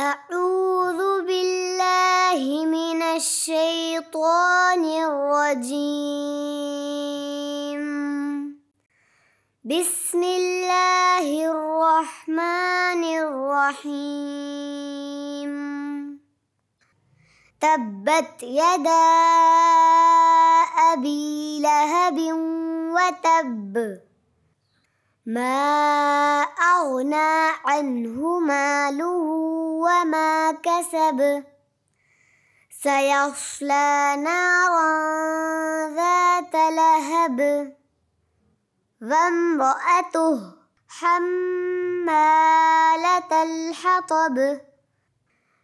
أعوذ بالله من الشيطان الرجيم. بسم الله الرحمن الرحيم. تبت يدا أبي لهب وتب. ما أغنى عنه ماله وما كسب سيصلى نارا ذات لهب وامرأته حمالة الحطب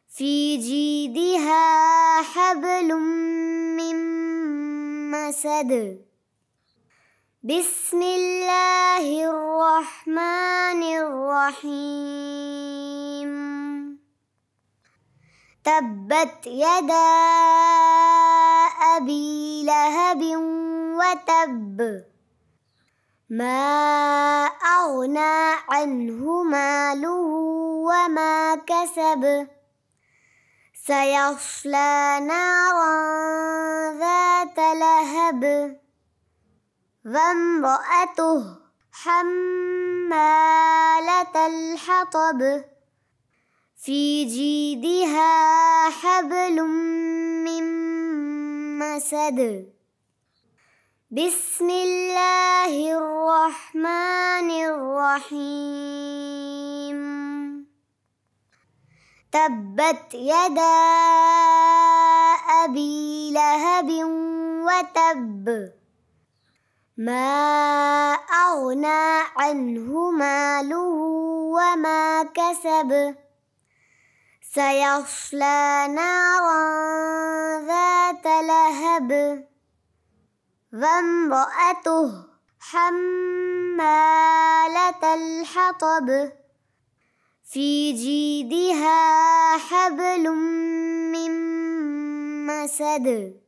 في جيدها حبل من مسد بسم الله الرحمن الرحيم. تبت يدا أبي لهب وتب. ما أغنى عنه ماله وما كسب. سيصلى نارا وامرأته حمالة الحطب. في جيدها حبل من مسد. بسم الله الرحمن الرحيم. تبت يدا أبي لهب وتب. ما أغنى عنه ماله وما كسب سيصلى نارا ذات لهب وامرأته حمالة الحطب في جيدها حبل من مسد